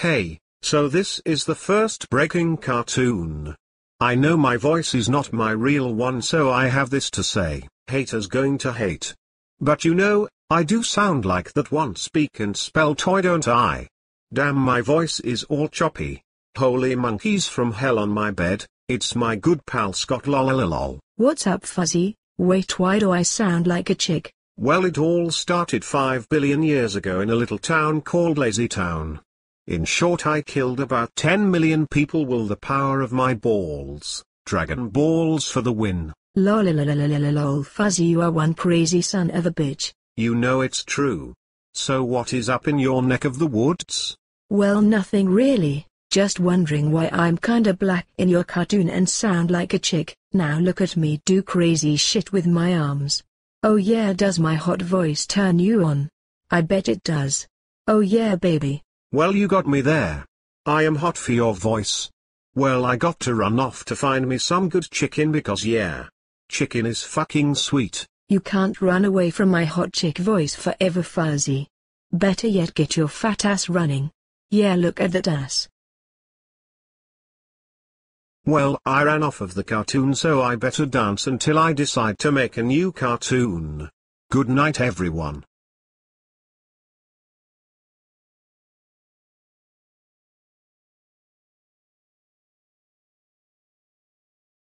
Hey, so this is the first breaking cartoon. I know my voice is not my real one so I have this to say, haters going to hate. But you know, I do sound like that one speak and spell toy don't I? Damn my voice is all choppy. Holy monkeys from hell on my bed, it's my good pal Scott lol. What's up Fuzzy? Wait why do I sound like a chick? Well it all started 5 billion years ago in a little town called Lazy Town. In short I killed about 10 million people with the power of my balls, Dragon Balls for the win. Lol lol Fuzzy you are one crazy son of a bitch. You know it's true. So what is up in your neck of the woods? Well nothing really, just wondering why I'm kinda black in your cartoon and sound like a chick, now look at me do crazy shit with my arms. Oh yeah does my hot voice turn you on? I bet it does. Oh yeah baby. Well you got me there. I am hot for your voice. Well I got to run off to find me some good chicken because yeah. Chicken is fucking sweet. You can't run away from my hot chick voice forever fuzzy. Better yet get your fat ass running. Yeah look at that ass. Well I ran off of the cartoon so I better dance until I decide to make a new cartoon. Good night everyone.